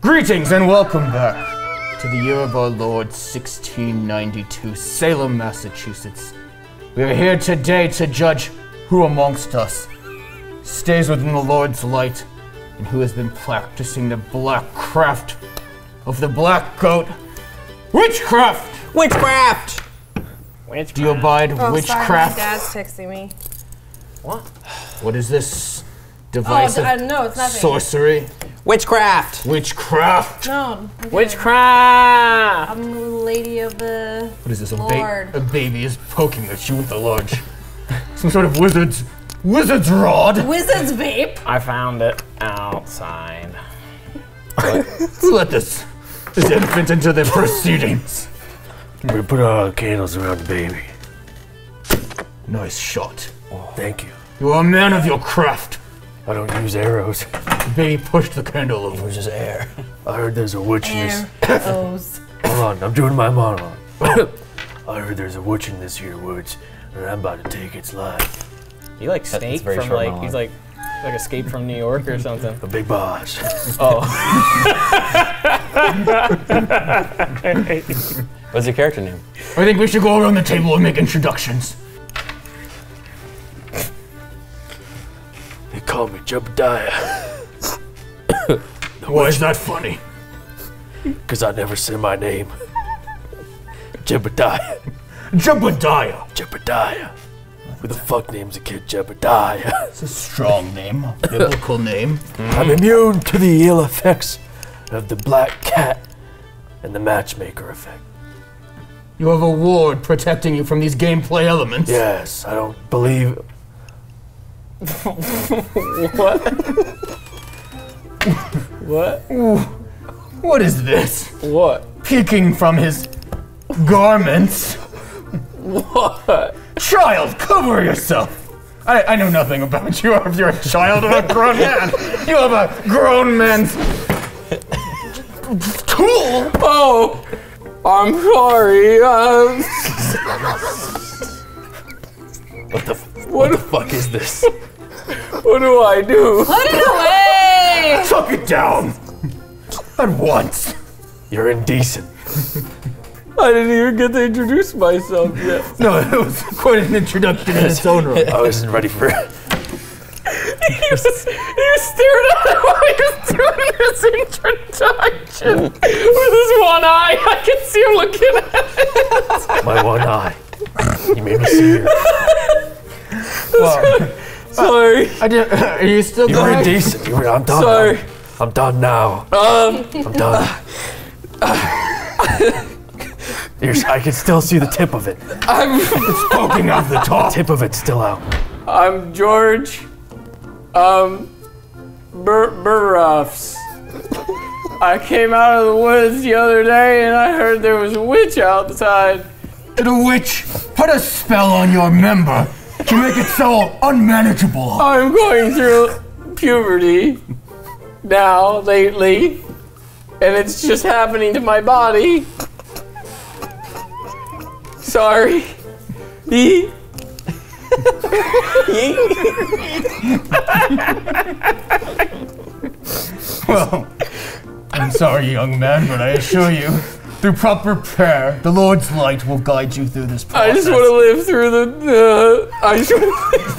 Greetings and welcome back to the year of our Lord 1692, Salem, Massachusetts. We are here today to judge who amongst us stays within the Lord's light and who has been practicing the black craft of the black goat. Witchcraft! Witchcraft! Do you abide Oh, sorry, my witchcraft? dad's texting me. What? What is this device Oh, of uh, no, it's nothing. sorcery? Witchcraft! Witchcraft! No. I'm. Witchcraft! I'm the lady of the. What is this? A, ba- a baby is poking at you with a large, some sort of wizard's wizard's rod. Wizard's vape. I found it outside. Let this this infant into the proceedings. We put all the candles around the baby. Nice shot. Thank you. You are a man of your craft. I don't use arrows. The baby pushed the candle over. It's just air. I heard there's a witch in this. Air. O's. Hold on, I'm doing my monologue. I heard there's a witch in this here woods, and I'm about to take its life. You like Snake from like monologue. he's like like Escape from New York or something. The big boss. Oh, What's your character name? I think we should go around the table and make introductions. they call me Jebediah, Why is that funny? because I never say my name. Jebediah. Jebediah. Jebediah. Who the fuck names a kid Jebediah? It's a strong name, biblical name. I'm immune to the ill effects of the black cat and the matchmaker effect. You have a ward protecting you from these gameplay elements. Yes, I don't believe. what? What is this? What? Peeking from his garments. What? Child, cover yourself. I, I know nothing about you. If you're a child or a grown man, you have a grown man's tool. Oh, I'm sorry. Um, What the, f- what the fuck is this? What do I do? Put it away. Tuck it down. At once. You're indecent. I didn't even get to introduce myself yet. No, it was quite an introduction in its own right. I wasn't ready for it. You, s- you stared at him while he was doing his introduction with his one eye. I can see him looking at it. My one eye. You made me see you. Well, Sorry. I did, are you still You going? indecent. You were, I'm done. Sorry. now. I'm done now. Um, I'm done. You're, I can still see the tip of it. I'm Poking off the top. Tip of it's still out. I'm George. Um, Bur- Burruffs. I came out of the woods the other day and I heard there was a witch outside. Did a witch put a spell on your member to make it so unmanageable? I'm going through puberty now lately, and it's just happening to my body. Sorry. Well, I'm sorry, young man, but I assure you, through proper prayer, the Lord's light will guide you through this I process. just want to live through the. Uh, I just want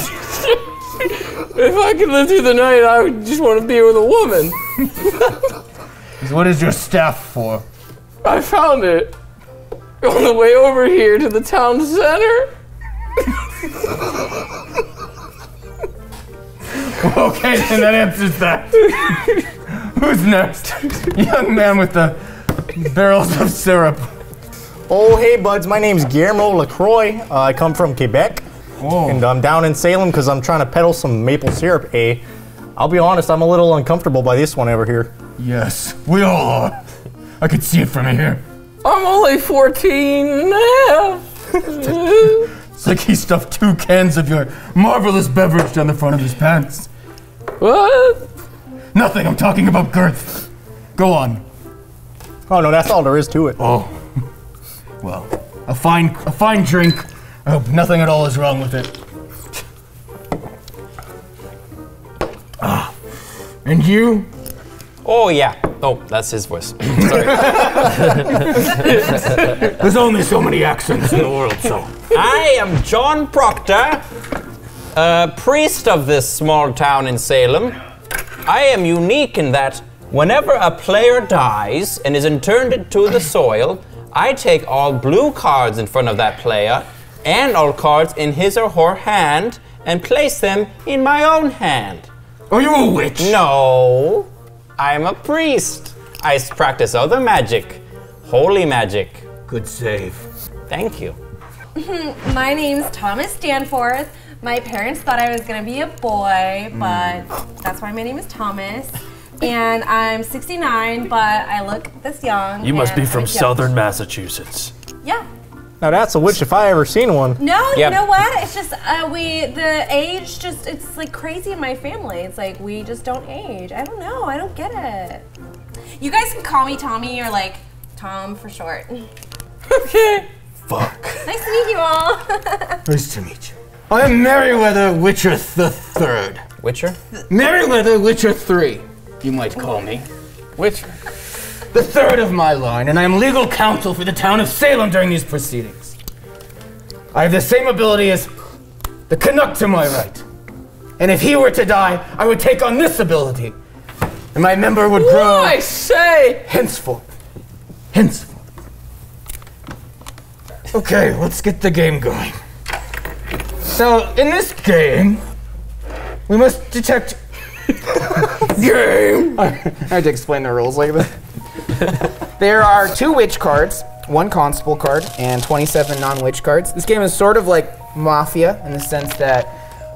to. if I could live through the night, I would just want to be with a woman. What is your staff for? I found it on the way over here to the town center. Okay, then that answers that. Who's next? Young man with the barrels of syrup. Oh, hey, buds. My name's Guillermo LaCroix. Uh, I come from Quebec, Oh, and I'm down in Salem because I'm trying to peddle some maple syrup. Eh? I'll be honest, I'm a little uncomfortable by this one over here. yes, we all are. I can see it from here. I'm only 14 and a half. It's like he stuffed two cans of your marvelous beverage down the front of his pants. what? Nothing, I'm talking about girth. Go on. Oh no, that's all there is to it. Oh, well, a fine, a fine drink. I hope nothing at all is wrong with it. Ah, and you? Oh yeah, Oh, that's his voice. Sorry. There's only so many accents in the world, so. I am John Proctor, a priest of this small town in Salem. I am unique in that whenever a player dies and is interned into the soil, I take all blue cards in front of that player and all cards in his or her hand and place them in my own hand. Are you a witch? No, I'm a priest. I practice other magic, holy magic. Good save. Thank you. My name's Thomas Danforth. My parents thought I was gonna be a boy, but that's why my name is Thomas. And I'm 69, but I look this young. You must be from southern Massachusetts. Yeah. Now that's a witch if I ever seen one. No, Yep. you know what? It's just uh, we the age just it's like crazy in my family. It's like we just don't age. I don't know. I don't get it. You guys can call me Tommy or like Tom for short. Okay. Fuck. nice to meet you all. Nice to meet you. I am Merryweather Witcher the Third. Witcher? Merryweather Witcher Three, you might call me. Witcher. The third of my line, and I am legal counsel for the town of Salem during these proceedings. I have the same ability as the Canuck to my right. And if he were to die, I would take on this ability. And my member would grow I say! henceforth. Henceforth. Okay, let's get the game going. So, in this game, we must detect. game! I had to explain the rules like this. there are two witch cards, one constable card, and 27 non witch cards. This game is sort of like Mafia in the sense that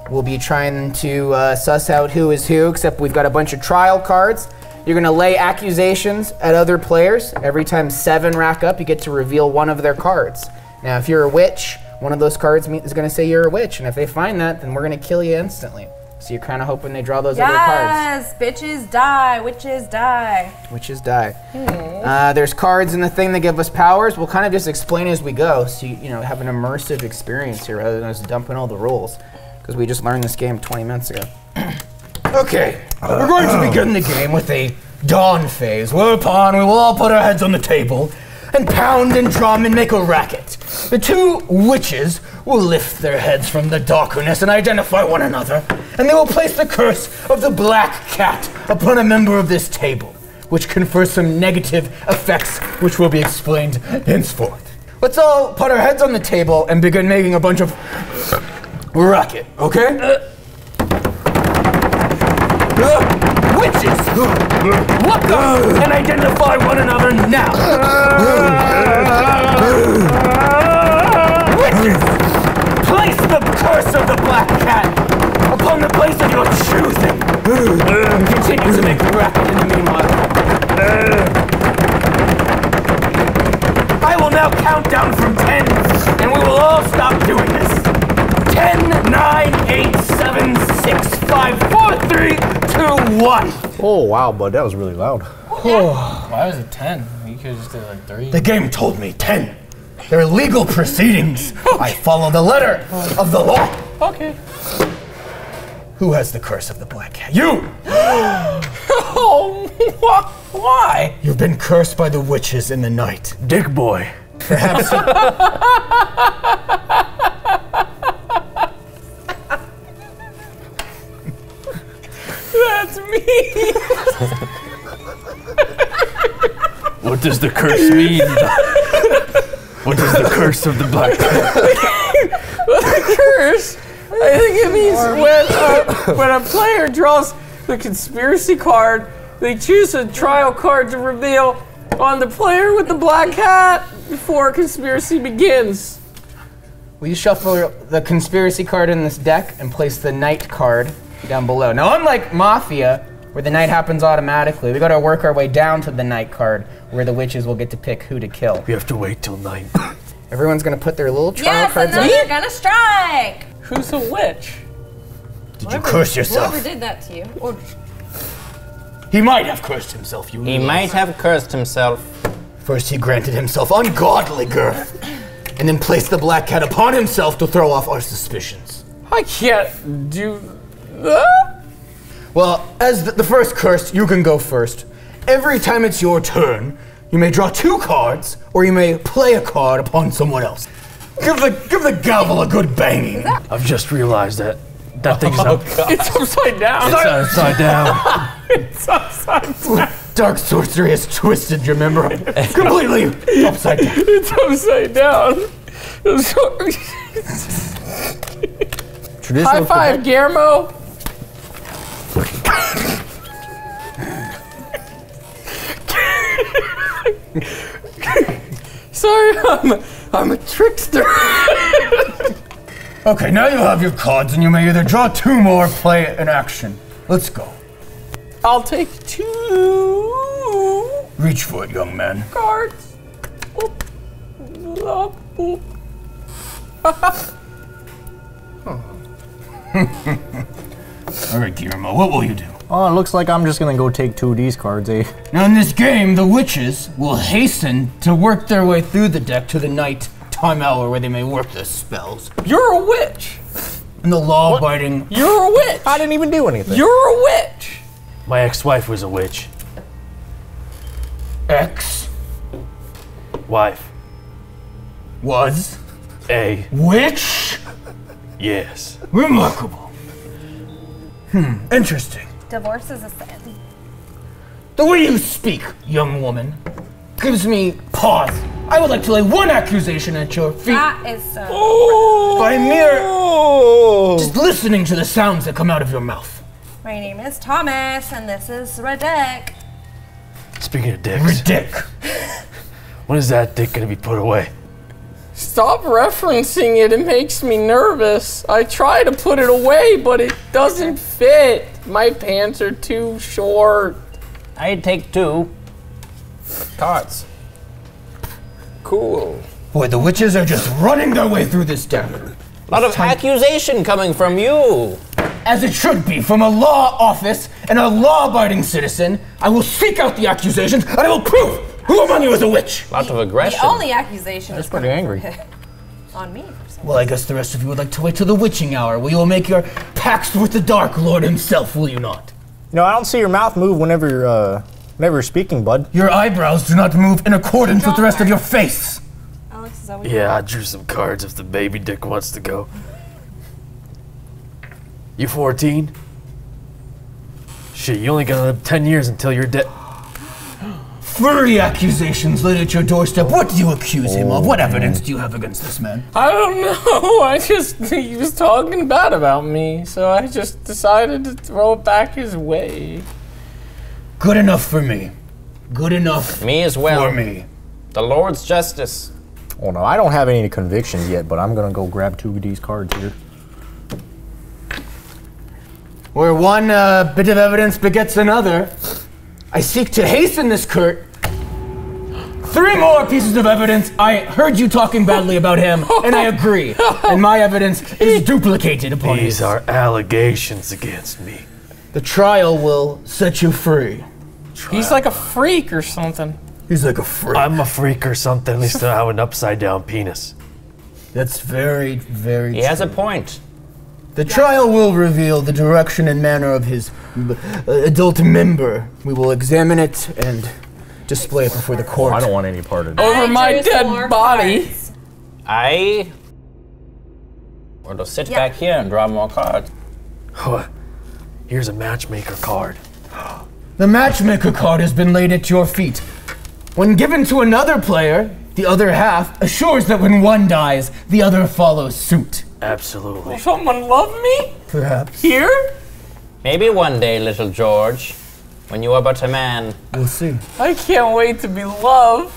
we'll be trying to uh, suss out who is who, except we've got a bunch of trial cards. You're going to lay accusations at other players. Every time seven rack up, you get to reveal one of their cards. Now, if you're a witch, one of those cards is going to say you're a witch, and if they find that, then we're going to kill you instantly. So you're kind of hoping they draw those other cards. yes, bitches die, witches die. Witches die. Hmm. Uh, there's cards in the thing that give us powers. We'll kind of just explain as we go, so you, you know have an immersive experience here rather than us dumping all the rules, because we just learned this game 20 minutes ago. okay, uh, we're going to uh. begin the game with a dawn phase, whereupon we will all put our heads on the table and pound and drum and make a racket. The two witches will lift their heads from the darkness and identify one another, and they will place the curse of the black cat upon a member of this table, which confers some negative effects, which will be explained henceforth. Let's all put our heads on the table and begin making a bunch of racket, okay? Uh, witches! Look up and identify one another now! Witches! Place the curse of the black cat upon the place of your choosing! Uh, continue to make a racket in the meanwhile. Uh, I will now count down from ten, and we will all stop doing this. 10, 9, 8, 7, 6, 5, 4, 3, 2, 1. Oh wow, bud, that was really loud. Oh. Why was it 10? You could have just did like 3. The game told me 10. They're legal proceedings. I follow the letter of the law. Okay. Who has the curse of the black cat? You! Oh, wh- why? You've been cursed by the witches in the night. Dick boy. Perhaps. That's me. What does the curse mean? what does the curse of the black cat? the Curse? I think it means when a, when a player draws the conspiracy card, they choose a trial card to reveal on the player with the black hat before conspiracy begins. Will you shuffle the conspiracy card in this deck and place the night card down below? Now, unlike Mafia, where the night happens automatically, we gotta work our way down to the night card, where the witches will get to pick who to kill. We have to wait till night. Everyone's gonna put their little trial Yes, and cards then in. they're gonna strike. Who's a witch? Did you curse yourself? Whoever did that to you. Or He might have cursed himself, you He might have cursed himself. First, he granted himself ungodly girth, and then placed the black cat upon himself to throw off our suspicions. I can't do that. Well, as the, the first curse, you can go first. Every time it's your turn, you may draw two cards, or you may play a card upon someone else. Give the give the gavel a good banging. I've just realized that that thing's oh, up, It's upside down. it's upside down. It's upside down. Dark sorcery has twisted your memory completely upside down. It's upside down. I'm sorry. Traditional High five, Guillermo. Sorry, I'm, I'm a trickster. Okay, now you have your cards, and you may either draw two more or play an action. Let's go. I'll take two Reach for it, young man. cards. Oop. All right, Guillermo, what will you do? Oh, it looks like I'm just gonna go take two of these cards, eh? Now, in this game, the witches will hasten to work their way through the deck to the night time hour where they may work their spells. You're a witch. And the law-abiding You're a witch. I didn't even do anything. You're a witch. My ex-wife was a witch. X Wife. was A. witch. Yes. Remarkable. Hmm, interesting. Divorce is a sin. The way you speak, young woman, gives me pause. I would like to lay one accusation at your feet That is so. Oh. by mere just listening to the sounds that come out of your mouth. My name is Thomas, and this is Reddick. Speaking of dicks, Dick. when is that dick gonna be put away? Stop referencing it. It makes me nervous. I try to put it away, but it doesn't fit. My pants are too short. I'd take two cards. Cool. Boy, the witches are just running their way through this town. A lot of accusation coming from you. As it should be, from a law office and a law-abiding citizen, I will seek out the accusations and I will prove who among you is a witch. A lot of The aggression. only accusation is pretty angry. on me. For some Well, I guess the rest of you would like to wait till the witching hour, where you will make your pacts with the Dark Lord himself, will you not? You know, I don't see your mouth move whenever you're, uh, whenever you're speaking, bud. Your eyebrows do not move in accordance with the rest of your face. Alex, is that what Yeah, I drew some cards if the baby dick wants to go. You 14? Shit, you only got another 10 years until you're dead. Three accusations laid at your doorstep. What do you accuse him of? What evidence do you have against this man? I don't know. I just he was talking bad about me, so I just decided to throw it back his way. Good enough for me. Good enough Me as well. for me. The Lord's justice. Oh no, I don't have any convictions yet, but I'm gonna go grab two of these cards here. Where one uh, bit of evidence begets another, I seek to hasten this Kurt. Three more pieces of evidence. I heard you talking badly about him, and I agree. And my evidence is duplicated upon These his. are allegations against me. The trial will set you free. He's like a freak or something. He's like a freak. I'm a freak or something. At least I have an upside down penis. That's very, very He true. has a point. The trial will reveal the direction and manner of his uh, adult member. We will examine it and display it before the court. I don't want any part of it. Over my dead body. cards. I or to sit Yeah. back here and draw more cards. Huh. Here's a matchmaker card. The matchmaker card has been laid at your feet. When given to another player, the other half assures that when one dies, the other follows suit. Absolutely. Will someone love me Perhaps. here? Maybe one day, little George, when you are but a man. We'll see. I can't wait to be loved.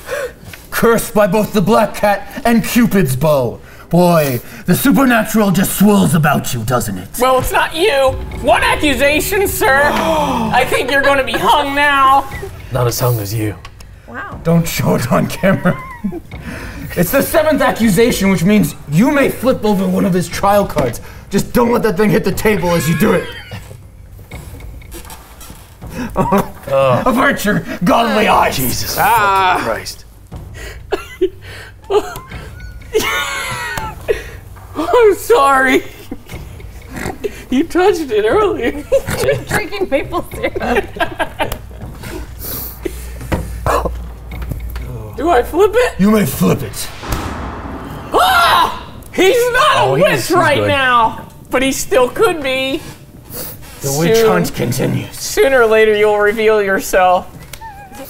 Cursed by both the Black Cat and Cupid's bow. Boy, the supernatural just swirls about you, doesn't it? Well, it's not you. One accusation, sir. I think you're going to be hung now. Not as hung as you. Wow. Don't show it on camera. It's the seventh accusation, which means you may flip over one of his trial cards. Just don't let that thing hit the table as you do it. Uh. Avert your godly ah. eyes. Jesus ah. fucking Christ. I'm sorry. You touched it earlier. Drinking maple syrup. Do I flip it? You may flip it. Ah! He's not a Oh, witch he's- he's right good. now, but he still could be. The witch hunt continues. Sooner or later, you'll reveal yourself.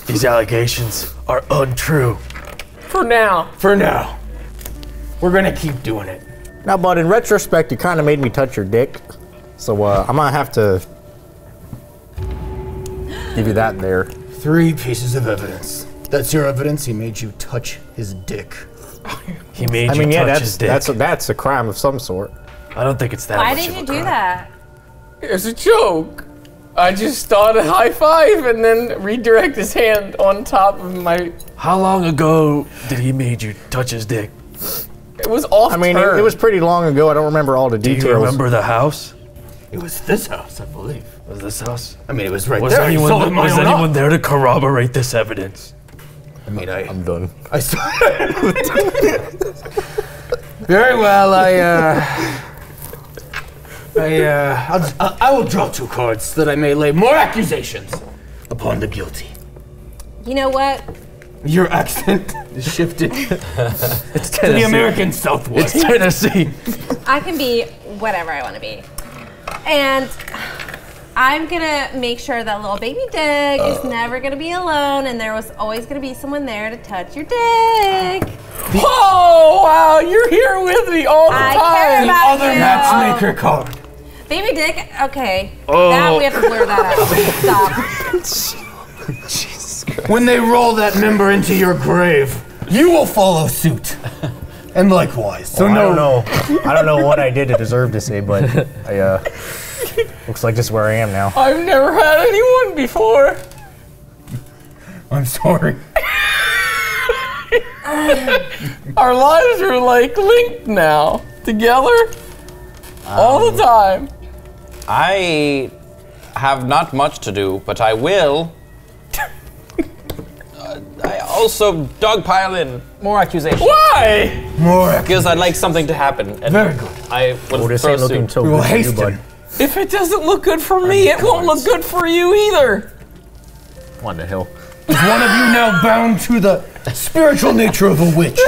These allegations are untrue. For now. For now, we're gonna keep doing it. Now, but in retrospect, you kind of made me touch your dick. So uh, I'm gonna have to give you that there. Three pieces of evidence. That's your evidence. He made you touch his dick. He made I you mean, yeah, touch that's his dick. that's a, that's a crime of some sort. I don't think it's that Why much did of you a do crime. that? It's a joke. I just thought a high five and then redirect his hand on top of my. How long ago did he made you touch his dick? It was off. I mean, it, turn. it was pretty long ago. I don't remember all the details. Do you remember the house? It was this house, I believe. Was this house? I mean, it was right Was there. Anyone, was anyone eye. there to corroborate this evidence? I mean, I, I'm done. I. Very well. I, uh, I, uh, I'll, I- I will draw two cards that I may lay more accusations upon the guilty. You know what? Your accent is shifted it's to It's the American Southwest. It's Tennessee. I can be whatever I want to be. And I'm gonna make sure that little baby Dick is never gonna be alone and there was always gonna be someone there to touch your dick. Oh wow! You're here with me all the I time. care about Other you. matchmaker card. Baby Dick, okay. Oh. That we have to blur that out. Stop. When they roll that member into your grave, you will follow suit. And likewise. So I no, don't know. I don't know what I did to deserve to say, but I, uh, looks like this is where I am now. I've never had anyone before. I'm sorry. Our lives are like linked now, together, all the time. I have not much to do, but I will. Uh, I also dogpile in more accusations Why? More. because I'd like something to happen. And Very good. I will this throw ain't looking suit. so We will good for you, hasten. bud. If it doesn't look good for me, it won't look good for you either. What the hell? Is one of you now bound to the spiritual nature of a witch?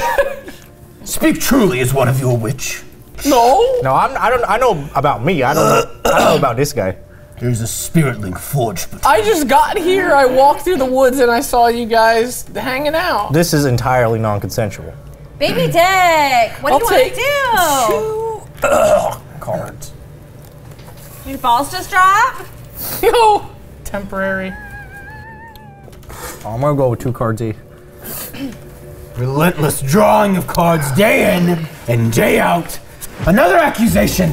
Speak truly, is one of you a witch? No. No, I'm, I don't. I know about me. I don't know. I don't know about this guy. There's a spirit link forged between I just got here. I walked through the woods and I saw you guys hanging out. This is entirely non-consensual. Baby Dick, what I'll do you want to do? Two uh, cards. Your balls just drop? Yo, temporary. I'm gonna go with two cards E. Relentless drawing of cards day in and day out. Another accusation.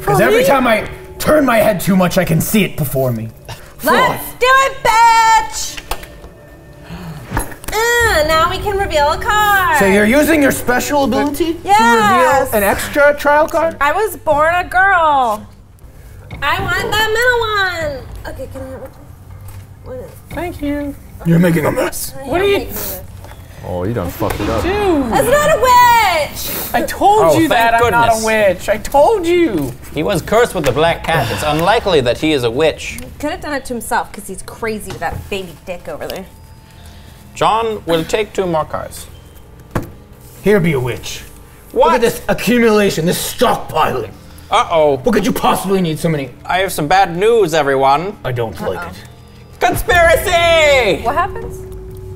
Because every me? time I turn my head too much, I can see it before me. Let's do it, bitch! Uh, now we can reveal a card. So you're using your special ability Yes. to reveal an extra trial card? I was born a girl. I want that middle one. Okay, can I have it? What is Thank you. You're making a mess. What are you? Oh, you done fucked it up. Dude, That's not a witch. I told Oh, you that thank I'm not a witch. I told you. He was cursed with the black cat. It's unlikely that he is a witch. Could have done it to himself because he's crazy with that baby dick over there. John will take two more cards. Here be a witch. What? Look at this accumulation, this stockpiling. Uh oh. What could you possibly need so many? I have some bad news, everyone. I don't like it. Conspiracy! What happens?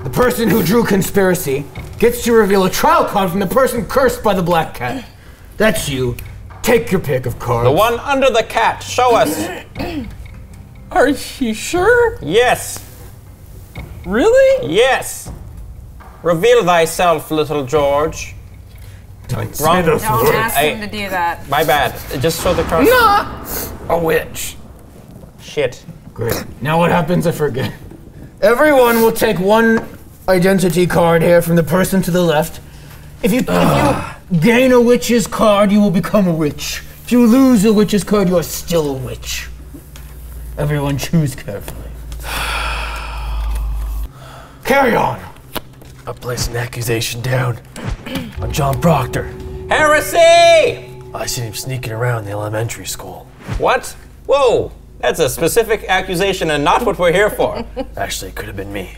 The person who drew conspiracy gets to reveal a trial card from the person cursed by the black cat. That's you. Take your pick of cards. The one under the cat. Show us. Are you sure? Yes. Really? Yes. Reveal thyself, little George. Don't say Wrong. those Don't words. ask Hey. him to do that. My bad. Just show the card. Not a witch. Shit. Great. Now what happens? If I forget. Everyone will take one identity card here from the person to the left. If you, if you ah. gain a witch's card, you will become a witch. If you lose a witch's card, you are still a witch. Everyone choose carefully. Carry on. I place an accusation down on John Proctor. Heresy! I seen him sneaking around the elementary school. What? Whoa. That's a specific accusation and not what we're here for. Actually, it could have been me.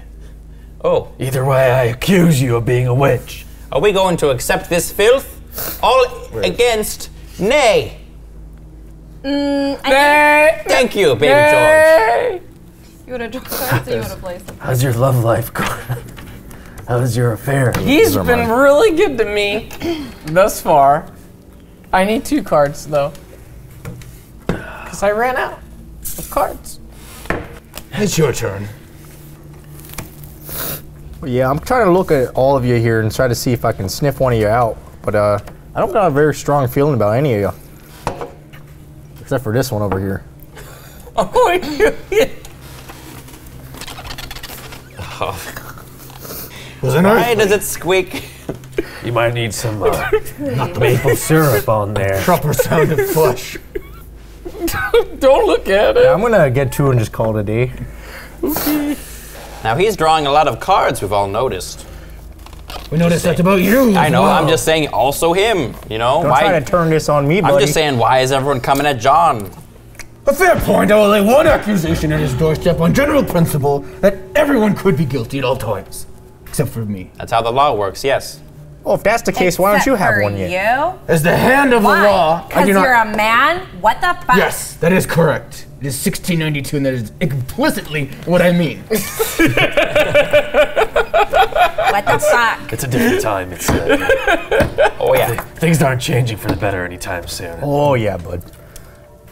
Oh, Either way, I accuse you of being a witch. are we going to accept this filth? All against nay. Mm, nay, Thank you, baby George. nay. You would have drawn cards or you would have placed them. How's your love life going? How's your affair? He's been mine. really good to me thus far. I need two cards though. Because I ran out of cards. It's your turn. Yeah, I'm trying to look at all of you here and try to see if I can sniff one of you out. But uh, I don't got a very strong feeling about any of you. Except for this one over here. Oh, you- Was it Why does it squeak? You might need some uh, maple syrup on there. proper sound of flesh? don't look at it. I'm gonna get two and just call it a day. Okay. Now he's drawing a lot of cards. We've all noticed. We noticed that about you. I as know. I'm just saying. Also him. You know Don't why? try to turn this on me, buddy. I'm just saying. Why is everyone coming at John? A fair point. I will lay one accusation at his doorstep on general principle that everyone could be guilty at all times, except for me. That's how the law works. Yes. Well, if that's the case, why don't you have for one yet? You? As the hand of the law, Why? Because you're a man? What the fuck? yes, that is correct. It is 1692, and that is implicitly what I mean. What the fuck? It's a different time. It's uh, Oh yeah. things aren't changing for the better anytime soon. Oh yeah, bud.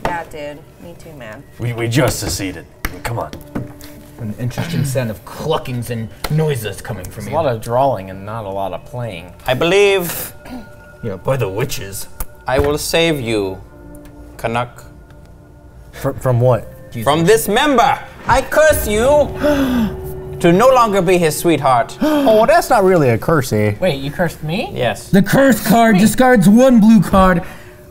Yeah, dude. Me too, man. We, we just seceded. Come on. An interesting sound of cluckings and noises coming from A you. lot of drawing and not a lot of playing. I believe yeah, by the witches. I will save you, Canuck, Fr- from what? from this member. I curse you to no longer be his sweetheart. Oh, well, that's not really a curse, eh? Wait, you cursed me? Yes. The curse card discards one blue card,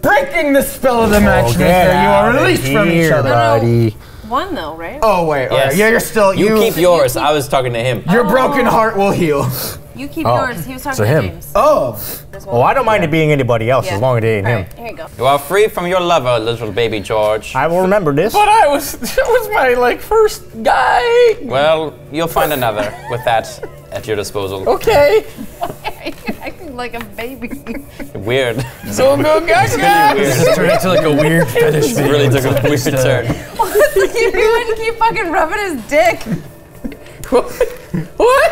breaking the spell of the matchmaker. you are outta released from each here, other. buddy. One though, right? Oh wait, alright. Yes. yeah, you're still You, you. keep yours. I was talking to him. your broken oh. heart will heal. You keep oh. yours. He was talking so to him. James. Oh, This one. Oh, I don't mind it being anybody else Yeah. as long as it ain't All him. here you go. You are free from your lover, little baby George. I will remember this. But I was that was my like first guy. Well, you'll find another with that at your disposal. Okay. You're acting like a baby. Weird. So go gaga. This turned into like a weird fetish It really took a weird turn. Uh, you wouldn't keep fucking rubbing his dick. What?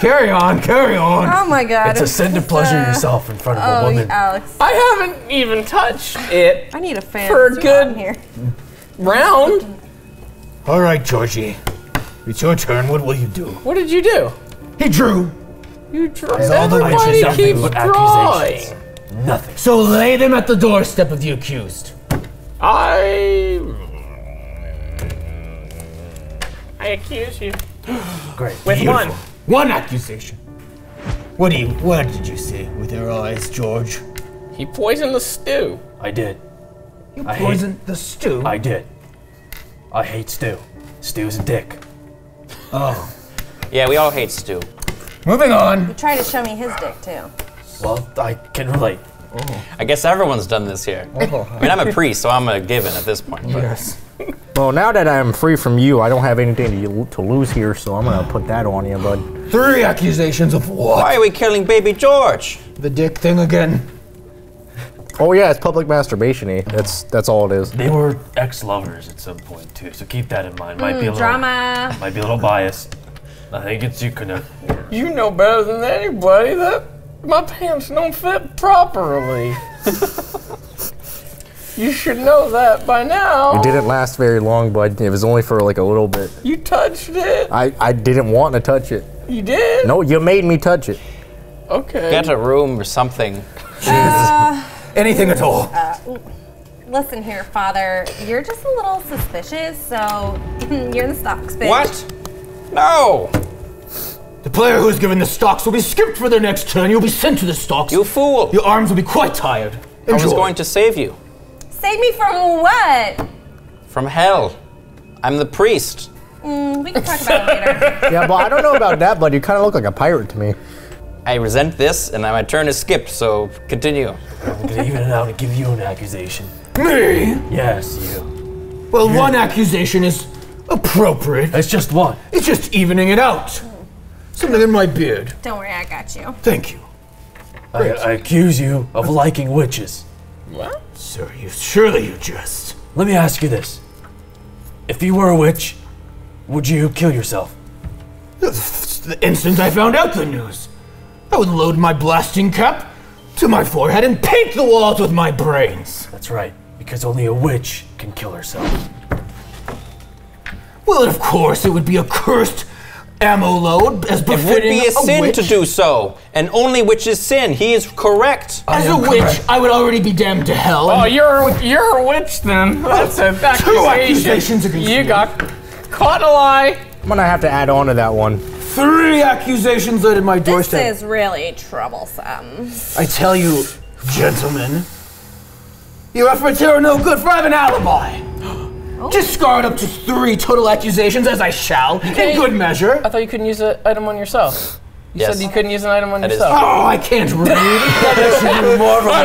carry on, carry on. Oh my god. It's a sin to pleasure uh, yourself in front of a Oh, woman. Alex. I haven't even touched it. I need a fan. For It's too good- here. Round. All right, Georgie, it's your turn. What will you do? What did you do? He drew. You drew. all the Everybody witches keeps but drawing. Nothing. So lay them at the doorstep of the accused. I. I accuse you Great. with one. One accusation. What do you? What did you see with your eyes, George? He poisoned the stew. I did. You I hate- poisoned the stew. I did. I hate stew. Stu's a dick. oh. Yeah, we all hate Stu. Moving on. Try to show me his dick too. Well, I can relate. I guess everyone's done this here. I mean, I'm a priest, so I'm a given at this point. But Yes. Well, now that I'm free from you, I don't have anything to, to lose here, so I'm gonna put that on you, bud. Three accusations of what? why are we killing baby George? The dick thing again. Oh yeah, it's public masturbation, eh? That's that's all it is. They were ex-lovers at some point too, so keep that in mind. Might be a little, Drama. might be a little biased. I think it's you, Canuck. You know better than anybody that my pants don't fit properly. you should know that by now. It didn't last very long, bud. It was only for like a little bit. You touched it. I, I didn't want to touch it. You did. No, you made me touch it. Okay. Get a room or something. Uh, Anything at all. Uh, listen here, father. You're just a little suspicious, so you're in the stocks, bitch. What? No! The player who is given the stocks will be skipped for their next turn. You'll be sent to the stocks. You fool! Your arms will be quite tired. I was Enjoy. going to save you Save me from what? from hell. I'm the priest. Mm, we can talk about it later. Yeah, but I don't know about that, but You kind of look like a pirate to me. I resent this, and my turn is skipped, so continue. I'm gonna even it out and give you an accusation. Me? Yes, you. Well, one accusation is appropriate. It's just one. It's just evening it out. Something in my beard. Don't worry, I got you. Thank you. I, I accuse you of liking witches. What? Sir, you surely you jest. Let me ask you this. If you were a witch, would you kill yourself? The instant I found out the news, I would load my blasting cap to my forehead and paint the walls with my brains. That's right, because only a witch can kill herself. Well, of course, it would be a cursed ammo load as It would be a sin witch. to do so, and only witches sin. He is correct. As a witch, I would already be damned to hell. Oh, you're you're a witch then. That's an accusation. accusations against You me. got caught in a lie. I'm gonna have to add on to that one. Three accusations laid at my doorstep. This doorstep. is really troublesome. I tell you, gentlemen, your efforts here are no good, for I have an alibi. Oh. Discard up to three total accusations, as I shall, in good measure. I thought you couldn't use an item on yourself. You Yes. said you couldn't use an item on That is yourself. Oh, I can't read. That's a witch!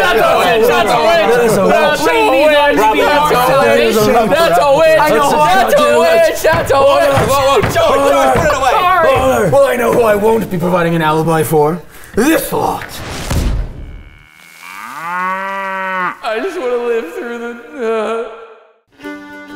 That's a witch! That's a witch! That's a witch! That's a witch! That's a witch! I know how That's to a do it. witch! That's a witch! Whoa, whoa, Joey, Joey, put it away. Sorry. Well, I know who I won't be providing an alibi for. This lot.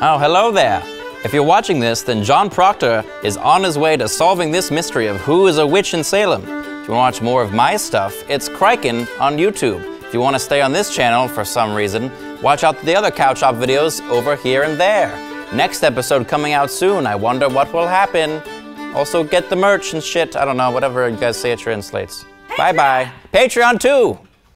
Oh, hello there. If you're watching this, then John Proctor is on his way to solving this mystery of who is a witch in Salem. If you want to watch more of my stuff, it's Criken on YouTube. If you want to stay on this channel for some reason, watch out the other Cow Chop videos over here and there. Next episode coming out soon. I wonder what will happen. Also, get the merch and shit. I don't know, whatever you guys say it translates. Bye bye. Patreon too.